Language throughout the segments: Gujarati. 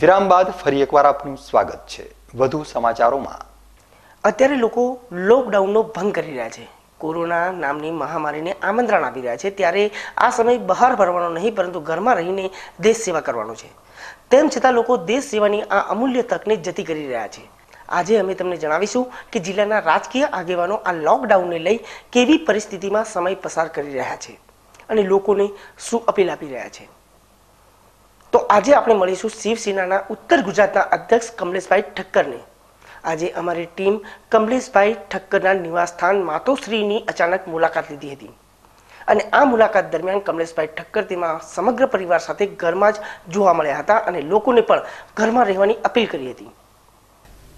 વિરામ બાદ ફરી એકવાર આપનું સ્વાગત છે વધુ સમાચારોમાં. અત્યારે લોકો લોકડાઉનનો ભંગ કરી રહ્યા છે. કોરોના નામની મહામારીને આમંત્રણ આપી રહ્યા છે ત્યારે આ સમય બહાર ભરવાનો નહીં, પરંતુ ઘરમાં રહીને દેશ સેવા કરવાનો છે. તેમ છતાં લોકો દેશ સેવાની આ અમૂલ્ય તકને જતી કરી રહ્યા છે. આજે અમે તમને જણાવીશું કે જિલ્લાના રાજકીય આગેવાનો આ લોકડાઉનને લઈ કેવી પરિસ્થિતિમાં સમય પસાર કરી રહ્યા છે અને લોકોને શું અપીલ આપી રહ્યા છે. તો આજે આપણે મળીશું શિવસેનાના ઉત્તર ગુજરાતના અધ્યક્ષ કમલેશભાઈ ઠક્કરને. આજે અમારી ટીમ કમલેશભાઈ ઠક્કરના નિવાસસ્થાન માતોશ્રીની અચાનક મુલાકાત લીધી હતી. અને આ મુલાકાત દરમિયાન કમલેશભાઈ ઠક્કર તેમાં સમગ્ર પરિવાર સાથે ઘરમાં જ જોવા મળ્યા હતા અને લોકોને પણ ઘરમાં રહેવાની અપીલ કરી હતી.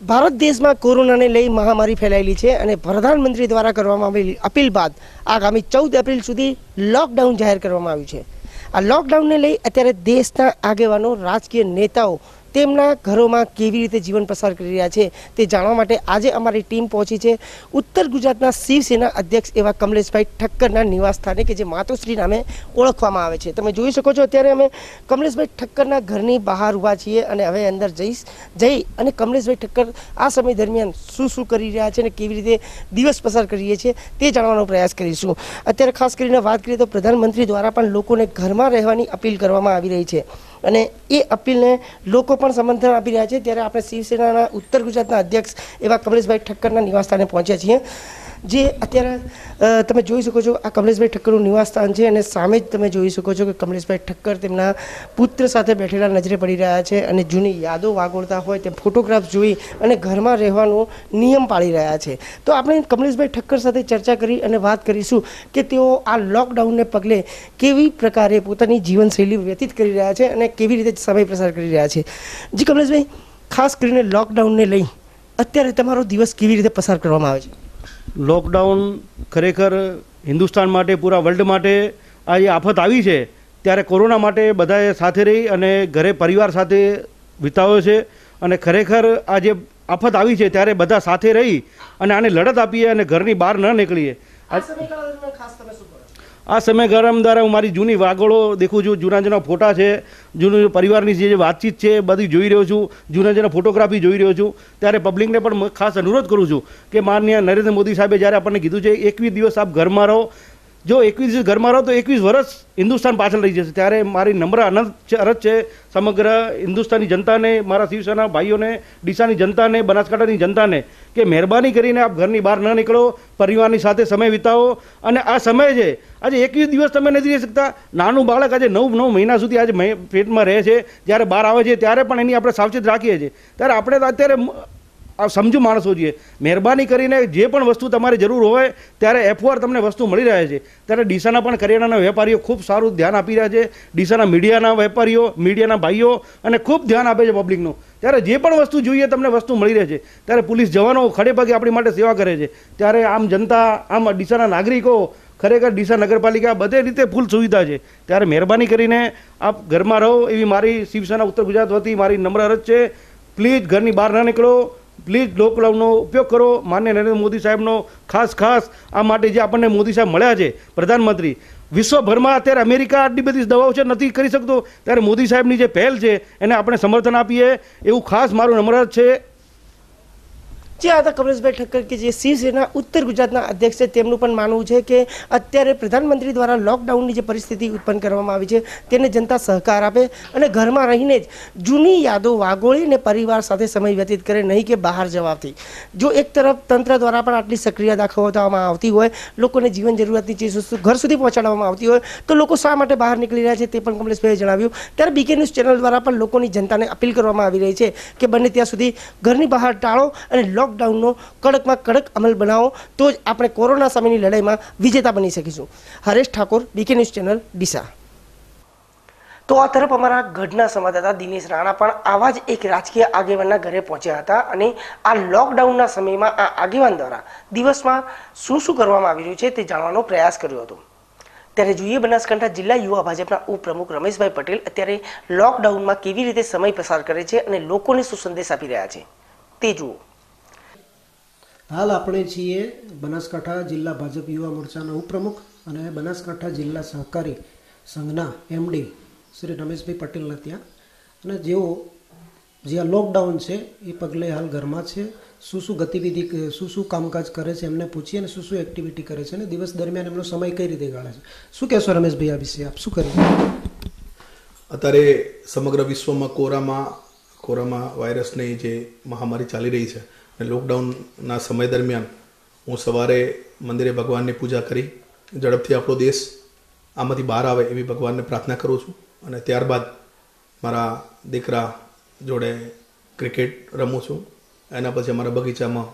ભારત દેશમાં કોરોનાને લઈ મહામારી ફેલાયેલી છે અને પ્રધાનમંત્રી દ્વારા કરવામાં આવેલી અપીલ બાદ આગામી ચૌદ એપ્રિલ સુધી લોકડાઉન જાહેર કરવામાં આવ્યું છે. આ લોકડાઉનને લઈ અત્યારે દેશના આગેવાનો રાજકીય નેતાઓ તેમના ઘરોમાં કેવી રીતે જીવન પસાર કરી રહ્યા છે તે જાણવા માટે આજે અમારી ટીમ પહોંચી છે. ઉત્તર ગુજરાતના શિવસેના અધ્યક્ષ એવા કમલેશભાઈ ઠક્કરના નિવાસસ્થાને કે જે માતોશ્રી નામે ઓળખવામાં આવે છે. તમે જોઈ શકો છો અત્યારે અમે કમલેશભાઈ ઠક્કરના ઘરની બહાર ઊભા છીએ અને હવે અંદર જઈશ, જઈ અને કમલેશભાઈ ઠક્કર આ સમય દરમિયાન શું શું કરી રહ્યા છે અને કેવી રીતે દિવસ પસાર કરીએ છીએ તે જાણવાનો પ્રયાસ કરીશું. અત્યારે ખાસ કરીને વાત કરીએ તો પ્રધાનમંત્રી દ્વારા પણ લોકોને ઘરમાં રહેવાની અપીલ કરવામાં આવી રહી છે. અને એ અપીલને લોકો પણ સમર્થન આપી રહ્યા છે. ત્યારે આપણે શિવસેનાના ઉત્તર ગુજરાતના અધ્યક્ષ એવા કમલેશભાઈ ઠક્કરના નિવાસસ્થાને પહોંચ્યા છીએ. જે અત્યારે તમે જોઈ શકો છો આ કમલેશભાઈ ઠક્કરનું નિવાસસ્થાન છે અને સામે જ તમે જોઈ શકો છો કે કમલેશભાઈ ઠક્કર તેમના પુત્ર સાથે બેઠેલા નજરે પડી રહ્યા છે અને જૂની યાદો વાગોળતા હોય તે ફોટોગ્રાફ જોઈ અને ઘરમાં રહેવાનો નિયમ પાળી રહ્યા છે. તો આપણે કમલેશભાઈ ઠક્કર સાથે ચર્ચા કરી અને વાત કરીશું કે તેઓ આ લોકડાઉનને પગલે કેવી પ્રકારે પોતાની જીવનશૈલી વ્યતીત કરી રહ્યા છે અને કેવી રીતે સમય પ્રસાર કરી રહ્યા છે. જી, કમલેશભાઈ, ખાસ કરીને લોકડાઉનને લઈ અત્યારે તમારો દિવસ કેવી રીતે પસાર કરવામાં આવે છે? લોકડાઉન ખરેખર હિન્દુસ્તાન માટે, પૂરા વર્લ્ડ માટે આ જે આફત આવી છે, ત્યારે કોરોના માટે બધાએ સાથે રહી અને ઘરે પરિવાર સાથે વિતાવ્યો છે. અને ખરેખર આ જે આફત આવી છે, ત્યારે બધા સાથે રહી અને આને લડત આપીએ અને ઘરની બહાર ન નીકળીએ. આ સમયગાળામાં દ્વારા હું મારી જૂની વાગોળો દેખું છું. જૂના જૂના ફોટા છે. જૂનું પરિવારની જે વાતચીત છે બધી જોઈ રહ્યો છું. જૂના જૂના ફોટોગ્રાફી જોઈ રહ્યો છું. ત્યારે પબ્લિકને પણ ખાસ અનુરોધ કરું છું કે માનનીય નરેન્દ્ર મોદી સાહેબે જ્યારે આપણને કીધું છે, એકવીસ દિવસ આપ ઘરમાં રહો. જો એકવીસ દિવસ ઘરમાં રહો તો એકવીસ વર્ષ હિન્દુસ્તાન પાછળ રહી જશે. ત્યારે મારી નમ્ર અનંત અરજ છે, સમગ્ર હિન્દુસ્તાની જનતાને, મારા શિવસેના ભાઈઓને, ડીસાની જનતાને, બનાસકાંઠાની જનતાને કે મહેરબાની કરીને આપ ઘરની બહાર ન નીકળો, પરિવારની સાથે સમય વિતાવો અને આ સમય છે, આજે એકવીસ દિવસ તમે નથી રહી શકતા. નાનું બાળક આજે નવ નવ મહિના સુધી આજે પેટમાં રહે છે, જ્યારે બહાર આવે છે, ત્યારે પણ એની આપણે સાવચેત રાખીએ છીએ. ત્યારે આપણે અત્યારે આ સમજુ માણસો જોઈએ. મહેરબાની કરીને જે પણ વસ્તુ તમારે જરૂર હોય, ત્યારે એફઓઆર તમને વસ્તુ મળી રહે છે. ત્યારે ડીસાના પણ કરિયાણાના વેપારીઓ ખૂબ સારું ધ્યાન આપી રહ્યા છે. ડીસાના મીડિયાના વેપારીઓ, મીડિયાના ભાઈઓ અને ખૂબ ધ્યાન આપે છે પબ્લિકનું. ત્યારે જે પણ વસ્તુ જોઈએ, તમને વસ્તુ મળી રહે છે. ત્યારે પોલીસ જવાનો ખડે પગે આપણી માટે સેવા કરે છે. ત્યારે આમ જનતા, આમ ડીસાના નાગરિકો, ખરેખર ડીસા નગરપાલિકા બધે રીતે ફૂલ સુવિધા છે. ત્યારે મહેરબાની કરીને આપ ઘરમાં રહો એવી મારી શિવસેના ઉત્તર ગુજરાત વતી મારી નમ્ર અરજ છે. પ્લીઝ ઘરની બહાર ન નીકળો. પ્લીઝ લોકડાઉનનો ઉપયોગ કરો. માન્ય નરેન્દ્ર મોદી સાહેબનો ખાસ ખાસ આ માટે જે આપણને મોદી સાહેબ મળ્યા છે, પ્રધાનમંત્રી. વિશ્વભરમાં અત્યારે અમેરિકા આટલી બધી દવાઓ છે, નથી કરી શકતો. ત્યારે મોદી સાહેબની જે પહેલ છે, એને આપણે સમર્થન આપીએ. એવું ખાસ મારું નમ્ર છે. જે હતા કમલેશભાઈ ઠક્કર કે જે શિવસેના ઉત્તર ગુજરાતના અધ્યક્ષ છે, તેમનું પણ માનવું છે કે અત્યારે પ્રધાનમંત્રી દ્વારા લોકડાઉનની જે પરિસ્થિતિ ઉત્પન્ન કરવામાં આવી છે, તેને જનતા સહકાર આપે અને ઘરમાં રહીને જ જૂની યાદો વાગોળીને પરિવાર સાથે સમય વ્યતીત કરે, નહીં કે બહાર જવાથી. જો એક તરફ તંત્ર દ્વારા પણ આટલી સક્રિય દાખવવામાં આવતી હોય, લોકોને જીવન જરૂરિયાતની ચીજ વસ્તુ ઘર સુધી પહોંચાડવામાં આવતી હોય, તો લોકો શા માટે બહાર નીકળી રહ્યા છે તે પણ કમલેશભાઈએ જણાવ્યું. ત્યારે બીકે ન્યૂઝ ચેનલ દ્વારા પણ લોકોની જનતાને અપીલ કરવામાં આવી રહી છે કે બને ત્યાં સુધી ઘરની બહાર ટાળો અને લોકડાઉનનો કડકમાં કડક અમલ બનાવો, તો જ આપણે કોરોના સામેની લડાઈમાં વિજેતા બની શકીશું. Haresh Thakor, BK news channel, Deesa. તો આ તરફ અમારા ગઢના સંવાદદાતા દિનેશ રાણા પણ આવા જ એક રાજકીય આગેવાનના ઘરે પહોંચ્યા હતા અને આ લોકડાઉનના સમયમાં આ આગેવાન દ્વારા દિવસમાં શું શું કરવામાં આવી રહ્યું છે તે જાણવાનો પ્રયાસ કર્યો હતો. ત્યારે જોઈએ બનાસકાંઠા જિલ્લા યુવા ભાજપના ઉપપ્રમુખ રમેશભાઈ પટેલ અત્યારે લોકડાઉનમાં કેવી રીતે સમય પસાર કરે છે અને લોકોને શું સંદેશ આપી રહ્યા છે તે જુઓ. હાલ આપણે છીએ બનાસકાંઠા જિલ્લા ભાજપ યુવા મોરચાના ઉપપ્રમુખ અને બનાસકાંઠા જિલ્લા સહકારી સંઘના એમડી શ્રી રમેશભાઈ પટેલના ત્યાં. અને જેઓ જે આ લોકડાઉન છે, એ પગલે હાલ ઘરમાં છે. શું શું ગતિવિધિ, શું શું કામકાજ કરે છે એમને પૂછીએ અને શું શું એક્ટિવિટી કરે છે અને દિવસ દરમિયાન એમનો સમય કઈ રીતે ગાળે છે. શું કહેશો રમેશભાઈ આ વિશે? આપ શું કર્યું અત્યારે સમગ્ર વિશ્વમાં કોરામાં કોરામાં વાયરસની જે મહામારી ચાલી રહી છે લોકડાઉનના સમય દરમિયાન હું સવારે મંદિરે ભગવાનની પૂજા કરી, ઝડપથી આપણો દેશ આમાંથી બહાર આવે એવી ભગવાનને પ્રાર્થના કરું છું. અને ત્યારબાદ મારા દીકરા જોડે ક્રિકેટ રમું છું. એના પછી અમારા બગીચામાં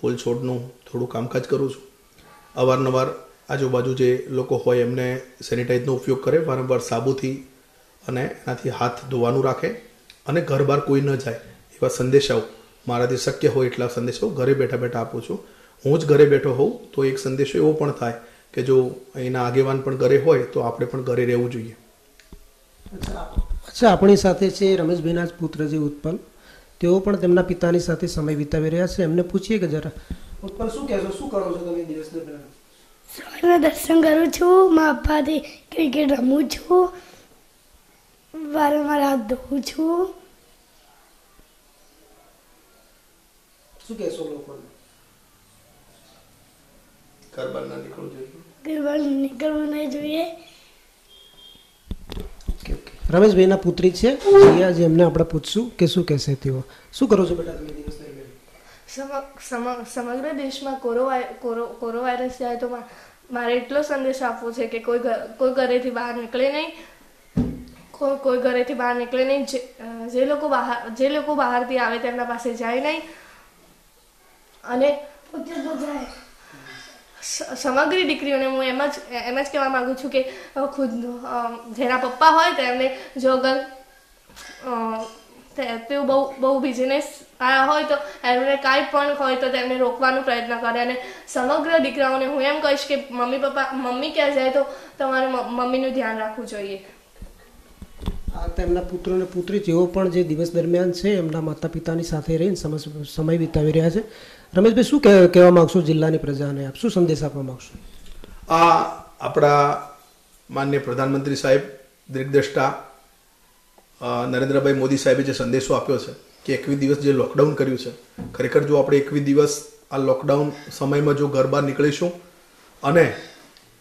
ફૂલ છોડનું થોડું કામકાજ કરું છું. અવારનવાર આજુબાજુ જે લોકો હોય એમને સેનિટાઈઝનો ઉપયોગ કરે, વારંવાર સાબુથી અને એનાથી હાથ ધોવાનું રાખે અને ઘર બહાર કોઈ ન જાય એવા સંદેશાઓ મારાથી શક્ય હોય એટલા સંદેશો ઘરે બેઠા બેઠા આપું છું. હું જ ઘરે બેઠો હોઉં તો એક સંદેશો એવો પણ થાય કે જો અહીંના આગેવાન પણ ઘરે હોય તો આપણે પણ ઘરે રહેવું જોઈએ. અચ્છા આપણી સાથે છે રમેશભાઈના જ પુત્ર જે ઉત્પલ. તેઓ પણ તેમના પિતાની સાથે સમય વિતાવી રહ્યા છે. એમને પૂછીએ કે જરા. ઉત્પલ શું કહેશો? શું કરો છો તમે દિવસ દરમિયાન સવારના દર્શન કરું છું. મા પપ્પાથી ક્રિકેટ રમું છું. વારંવાર હાથ ધોઉં છું. શું કહેશો લોકોને? ઘર બહાર ના નીકળવું જોઈએ ઘર બહાર નીકળવું નહીં જોઈએ. રમેશભાઈના પુત્રી છે. જીયા જે એમને આપણે પૂછશું કે શું કહેશે તેઓ. શું કરો છો બેટા તમે દિવસ સમગ્ર દેશમાં કોરો કોરો વાયરસ જાય તો મારે એટલો સંદેશ આપવો છે કે કોઈ કોઈ ઘરેથી બહાર નીકળે નહીં. કોઈ કોઈ ઘરેથી બહાર નીકળે નહીં. જે જે લોકો બહાર જે લોકો બહારથી આવે તેમના પાસે જાય નહીં. અને સમગ્ર દીકરીઓને હું એમ જ એમ જ કહેવા માગું છું કે ખુદ જેના પપ્પા હોય તેમને જો અગર તેઓ બહુ બહુ બિઝનેસ હોય તો એમને કાંઈ પણ હોય તો તેમને રોકવાનો પ્રયત્ન કરે અને સમગ્ર દીકરાઓને હું એમ કહીશ કે મમ્મી પપ્પા, મમ્મી ક્યાં જાય તો તમારે મમ્મીનું ધ્યાન રાખવું જોઈએ. તેમના પુત્ર અને પુત્રી જેઓ પણ જે દિવસ દરમિયાન છે, એમના માતા પિતાની સાથે રહીને સમય વિતાવી રહ્યા છે. રમેશભાઈ, શું કહેવા માગશો જિલ્લાની પ્રજાને આપ? શું સંદેશ આપવા માગશો? આ આપણા માન્ય પ્રધાનમંત્રી સાહેબ દિગ્દ્રષ્ટા નરેન્દ્રભાઈ મોદી સાહેબે જે સંદેશો આપ્યો છે કે એકવીસ દિવસ જે લોકડાઉન કર્યું છે, ખરેખર જો આપણે એકવીસ દિવસ આ લોકડાઉન સમયમાં જો ઘર બહાર નીકળીશું અને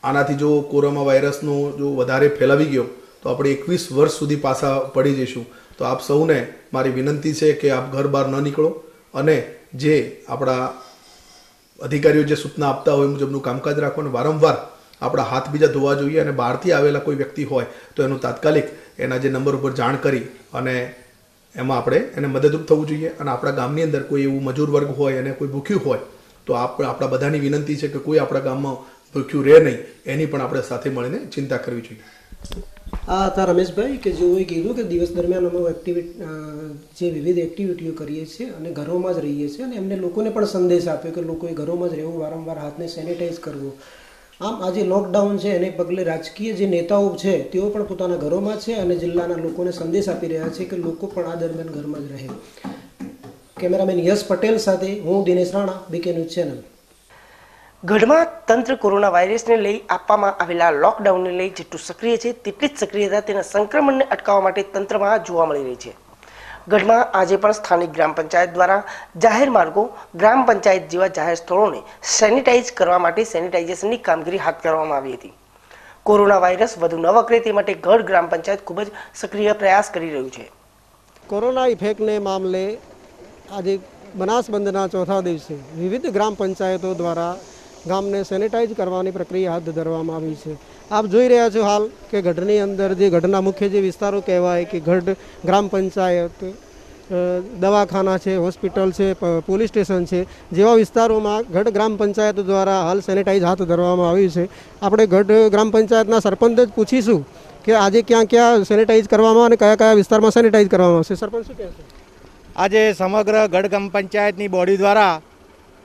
આનાથી જો કોરોના વાયરસનો જો વધારે ફેલાવી ગયો, તો આપણે એકવીસ વર્ષ સુધી પાછા પડી જઈશું. તો આપ સૌને મારી વિનંતી છે કે આપ ઘર બહાર ન નીકળો અને જે આપણા અધિકારીઓ જે સૂચના આપતા હોય મુજબનું કામકાજ રાખવાનું, વારંવાર આપણા હાથ બીજા ધોવા જોઈએ અને બહારથી આવેલા કોઈ વ્યક્તિ હોય તો એનું તાત્કાલિક એના જે નંબર ઉપર જાણ કરી અને એમાં આપણે એને મદદરૂપ થવું જોઈએ અને આપણા ગામની અંદર કોઈ એવું મજૂર વર્ગ હોય અને કોઈ ભૂખ્યું હોય તો આપ, આપણા બધાની વિનંતી છે કે કોઈ આપણા ગામમાં ભૂખ્યું રહે નહીં, એની પણ આપણે સાથે મળીને ચિંતા કરવી જોઈએ. આ હતા રમેશભાઈ કે જેઓએ કીધું કે દિવસ દરમિયાન અમે એક્ટિવિટી જે વિવિધ એક્ટિવિટીઓ કરીએ છીએ અને ઘરોમાં જ રહીએ છીએ અને એમને લોકોને પણ સંદેશ આપ્યો કે લોકોએ ઘરોમાં જ રહેવું, વારંવાર હાથને સેનિટાઈઝ કરવું. આમ આજે લોકડાઉન છે એને પગલે રાજકીય જે નેતાઓ છે, તેઓ પણ પોતાના ઘરોમાં છે અને જિલ્લાના લોકોને સંદેશ આપી રહ્યા છે કે લોકો પણ આ દરમિયાન ઘરમાં જ રહે. કેમેરામેન યશ પટેલ સાથે હું Dinesh Rana BK news channel ગઢમાં તંત્ર કોરોના વાયરસને લઈ આપવામાં આવેલા લોકડાઉનને લઈ જેટલું સક્રિય છે, તેટલી જ સક્રિયતા તેના સંક્રમણને અટકાવવા માટે તંત્રમાં જોવા મળી રહી છે. ગઢમાં આજે પણ સ્થાનિક ગ્રામ પંચાયત દ્વારા જાહેર માર્ગો, ગ્રામ પંચાયત જેવા જાહેર સ્થળોને સેનિટાઈઝ કરવા માટે સેનિટાઇઝેશનની કામગીરી હાથ ધરવામાં આવી હતી. કોરોના વાયરસ વધુ ન વકરે તે માટે ગઢ ગ્રામ પંચાયત ખૂબ જ સક્રિય પ્રયાસ કરી રહ્યું છે. કોરોના ઇફેક્ટને મામલે આજે બનાસબંધના ચોથા દિવસે વિવિધ ગ્રામ પંચાયતો દ્વારા ગામને સેનિટાઈઝ કરવાની પ્રક્રિયા હાથ ધરવામાં આવી છે. આપ જોઈ રહ્યા છો હાલ કે ગઢની અંદર જે ગઢના મુખ્ય જે વિસ્તારો કહેવાય કે ગઢ ગ્રામ પંચાયત દવાખાના છે, હોસ્પિટલ છે પોલીસ સ્ટેશન છે, જેવા વિસ્તારોમાં ગઢ ગ્રામ પંચાયત દ્વારા હાલ સેનેટાઈઝ હાથ ધરવામાં આવ્યું છે. આપણે ગઢ ગ્રામ પંચાયતના સરપંચ જ પૂછીશું કે આજે ક્યાં ક્યાં સેનેટાઈઝ કરવામાં અને કયા કયા વિસ્તારમાં સેનેટાઈઝ કરવામાં આવશે. સરપંચ શું કહેશે? આજે સમગ્ર ગઢ ગ્રામ પંચાયતની બોડી દ્વારા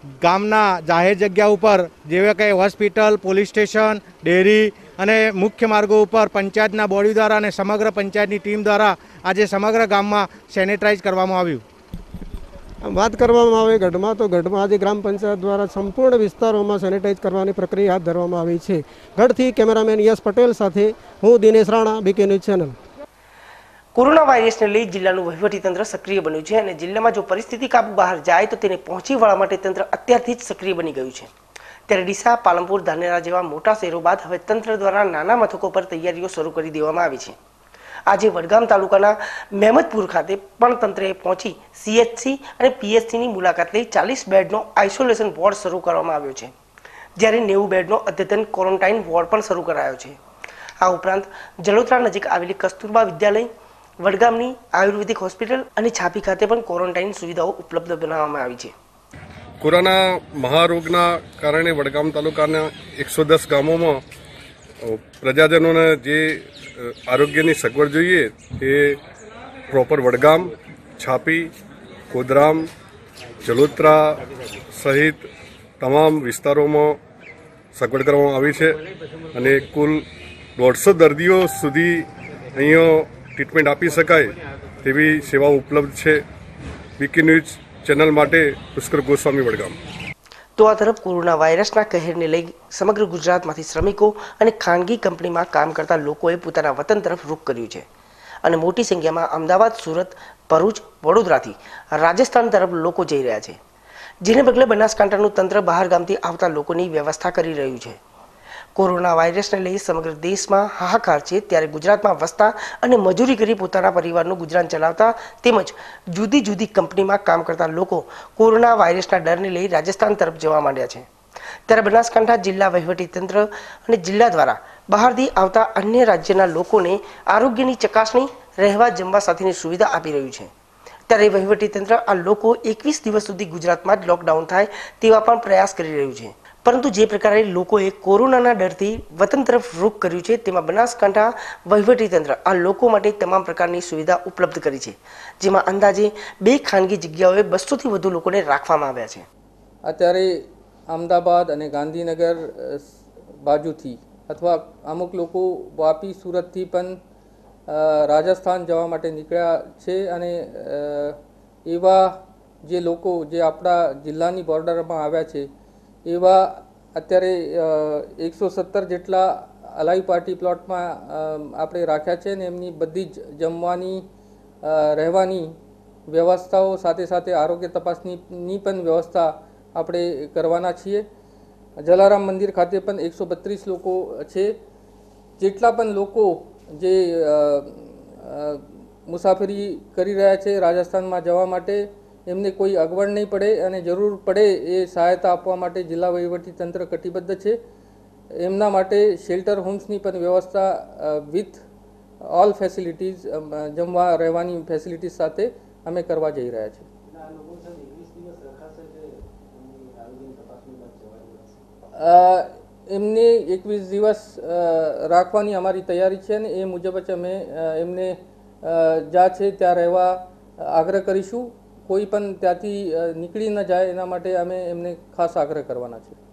ગામના જાહેર જગ્યા ઉપર જેવા કે હોસ્પિટલ, પોલીસ સ્ટેશન, ડેરી અને મુખ્ય માર્ગો ઉપર પંચાયતના બોડી દ્વારા અને સમગ્ર પંચાયતની ટીમ દ્વારા આજે સમગ્ર ગામમાં સેનેટાઇઝ કરવામાં આવ્યું. વાત કરવામાં આવે ગઢમાં, તો ગઢમાં આજે ગ્રામ પંચાયત દ્વારા સંપૂર્ણ વિસ્તારોમાં સેનિટાઈઝ કરવાની પ્રક્રિયા હાથ ધરવામાં આવી છે. ગઢથી કેમેરામેન યશ પટેલ સાથે હું Dinesh Rana BK news channel corona વાયરસને લઈ જિલ્લાનું વહીવટીતંત્ર સક્રિય બન્યું છે અને જિલ્લામાં જો પરિસ્થિતિ કાબુ બહાર જાય તો તેને પહોંચી વળવા માટે તંત્ર અત્યારથી જ સક્રિય બની ગયું છે. ત્યારે ડીસા, પાલનપુર, ધાનેરા જેવા મોટા શહેરો બાદ હવે તંત્ર દ્વારા નાના મથકો પર તૈયારીઓ શરૂ કરી દેવામાં આવી છે. આજે વડગામ તાલુકાના મહેમદપુર ખાતે પણ તંત્રએ પહોંચી સીએચસી અને પીએચસીની મુલાકાત લઈ ચાલીસ બેડનો આઇસોલેશન વોર્ડ શરૂ કરવામાં આવ્યો છે. જ્યારે નેવું બેડનો અદ્યતન ક્વોરન્ટાઇન વોર્ડ પણ શરૂ કરાયો છે. આ ઉપરાંત જલોત્રા નજીક આવેલી કસ્તુરબા વિદ્યાલય વડગામની આયુર્વેદિક હોસ્પિટલ અને છાપી ખાતે પણ ક્વોરન્ટાઇન સુવિધાઓ ઉપલબ્ધ બનાવવામાં આવી છે. કોરોના મહારોગના કારણે વડગામ તાલુકાના એકસો દસ ગામોમાં પ્રજાજનોને જે આરોગ્યની સગવડ જોઈએ એ પ્રોપર વડગામ, છાપી કોદરામ જલોત્રા સહિત તમામ વિસ્તારોમાં સગવડ કરવામાં આવી છે અને કુલ દોઢસો દર્દીઓ સુધી અહીંયા ટ્રીટમેન્ટ આપી શકાય તેવી સેવાઓ ઉપલબ્ધ છે. વીકી ન્યૂઝ ચેનલ માટે પુષ્કર ગોસ્વામી વડગામ. તો આ તરફ કોરોના વાયરસના કહેરને લઈ સમગ્ર ગુજરાતમાંથી શ્રમિકો અને ખાનગી કંપનીમાં કામ કરતા લોકોએ પોતાના વતન તરફ રૂખ કર્યું છે. અને મોટી સંખ્યામાં અમદાવાદ, સુરત, ભરૂચ, વડોદરાથી રાજસ્થાન તરફ લોકો જઈ રહ્યા છે. જેને પગલે બનાસકાંઠાનું તંત્ર બહાર ગામથી આવતા લોકોની વ્યવસ્થા કરી રહ્યું છે. કોરોના વાયરસને લઈ સમગ્ર દેશમાં હાહાકાર છે. ત્યારે ગુજરાતમાં વસતા અને મજૂરી કરી પોતાના પરિવારનું ગુજરાન ચલાવતા તેમજ જુદી જુદી કંપનીમાં કામ કરતા લોકો કોરોના વાયરસના ડરને લઈ રાજસ્થાન તરફ જવા માંડ્યા છે. ત્યારે બનાસકાંઠા જિલ્લા વહીવટીતંત્ર અને જિલ્લા દ્વારા બહારથી આવતા અન્ય રાજ્યના લોકોને આરોગ્યની ચકાસણી, રહેવા જમવા સાથેની સુવિધા આપી રહ્યું છે. ત્યારે વહીવટીતંત્ર આ લોકો એકવીસ દિવસ સુધી ગુજરાતમાં જ લોકડાઉન થાય તેવા પણ પ્રયાસ કરી રહ્યું છે. પરંતુ જે પ્રકારે લોકોએ કોરોનાના ડરથી વતન તરફ રૂખ કર્યું છે, તેમાં બનાસકાંઠા વહીવટીતંત્ર આ લોકો માટે તમામ પ્રકારની સુવિધા ઉપલબ્ધ કરી છે, જેમાં અંદાજે બે ખાનગી જગ્યાઓએ બસોથી વધુ લોકોને રાખવામાં આવ્યા છે. અત્યારે અમદાવાદ અને ગાંધીનગર બાજુથી અથવા અમુક લોકો વાપી, સુરતથી પણ રાજસ્થાન જવા માટે નીકળ્યા છે અને એવા જે લોકો જે આપણા જિલ્લાની બોર્ડરમાં આવ્યા છે એવા અત્યારે એકસો સત્તર જેટલા અલાઈ પાર્ટી પ્લોટમાં આપણે રાખ્યા છે ને એમની બધી જ જમવાની રહેવાની વ્યવસ્થાઓ સાથે સાથે આરોગ્ય તપાસની પણ વ્યવસ્થા આપણે કરવાના છીએ. જલારામ મંદિર ખાતે પણ એકસો બત્રીસ લોકો છે. જેટલા પણ લોકો જે મુસાફરી કરી રહ્યા છે રાજસ્થાનમાં જવા માટે એમને કોઈ અગવડ નહીં પડે અને જરૂર પડે એ સહાયતા આપવા માટે જિલ્લા વહીવટી તંત્ર કટિબદ્ધ છે. એમના માટે શેલ્ટર હોમ્સની પણ વ્યવસ્થા વિથ ઓલ ફેસિલિટીઝ જમવા રહેવાની ફેસિલિટીઝ સાથે અમે કરવા જઈ રહ્યા છીએ. એમને એકવીસ દિવસ રાખવાની અમારી તૈયારી છે અને એ મુજબ જ અમે એમને જ્યાં છે ત્યાં રહેવા આગ્રહ કરીશું. કોઈ પણ ત્યાંથી નીકળી ન જાય એના માટે અમે એમને ખાસ આગ્રહ કરવાના છે